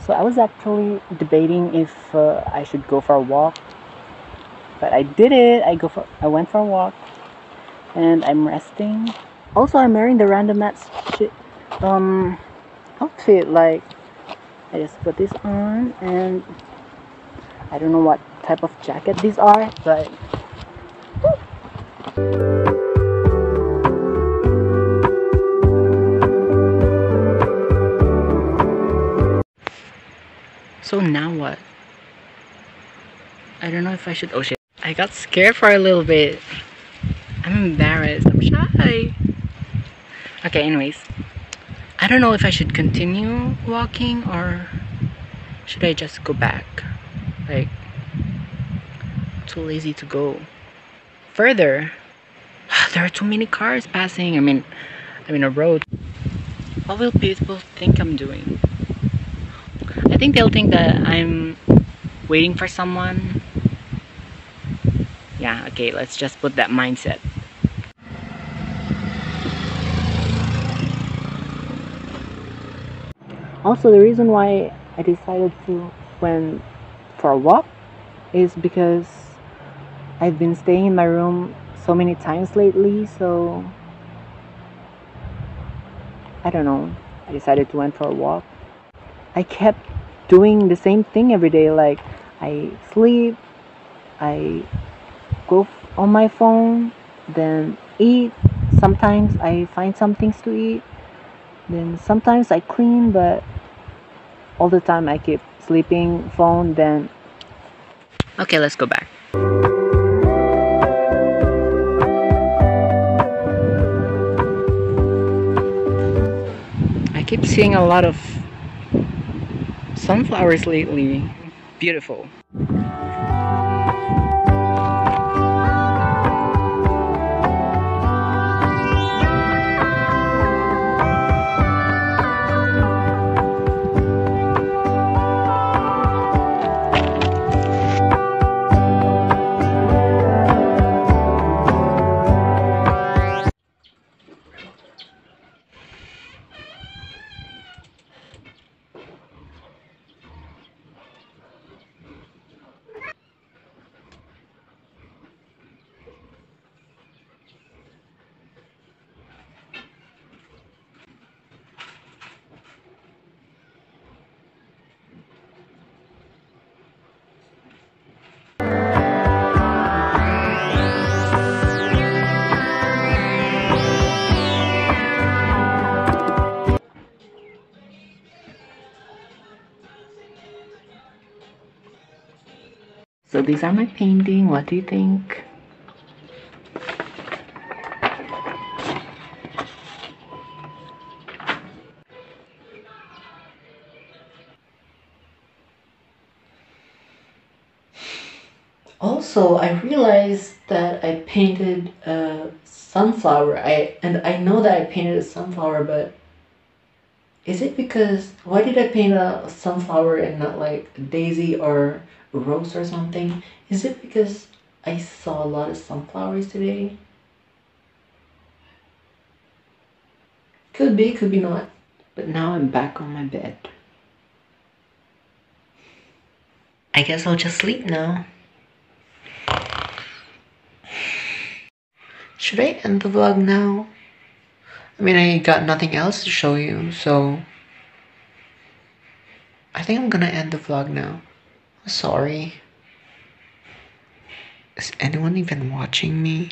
So I was actually debating if uh, I should go for a walk, but I did it. I go for I went for a walk, and I'm resting. Also, I'm wearing the random mats shit, um outfit. Like I just put this on, and I don't know what type of jacket these are, but. So I don't know if I should. Oh shit. I got scared for a little bit. I'm embarrassed. I'm shy. Okay, anyways. I don't know if I should continue walking or should I just go back? Like, too lazy to go further. There are too many cars passing. I mean, I'm in a road. What will people think I'm doing? I think they'll think that I'm waiting for someone. Yeah, okay, let's just put that mindset. Also, the reason why I decided to went for a walk is because I've been staying in my room so many times lately, so I don't know. I decided to went for a walk. I kept doing the same thing every day like I sleep, I go on my phone, then eat. Sometimes I find some things to eat. Then sometimes I clean, but all the time I keep sleeping, phone, then. Okay, let's go back. I keep seeing a lot of sunflowers lately. Beautiful. So these are my painting. What do you think? Also, I realized that I painted a sunflower. I and I know that I painted a sunflower, but is it because why did I paint a sunflower and not like a daisy or a rose or something? Is it because I saw a lot of sunflowers today? Could be, could be not. But now I'm back on my bed. I guess I'll just sleep now. Should I end the vlog now? I mean, I got nothing else to show you, so... I think I'm gonna end the vlog now. Sorry. Is anyone even watching me?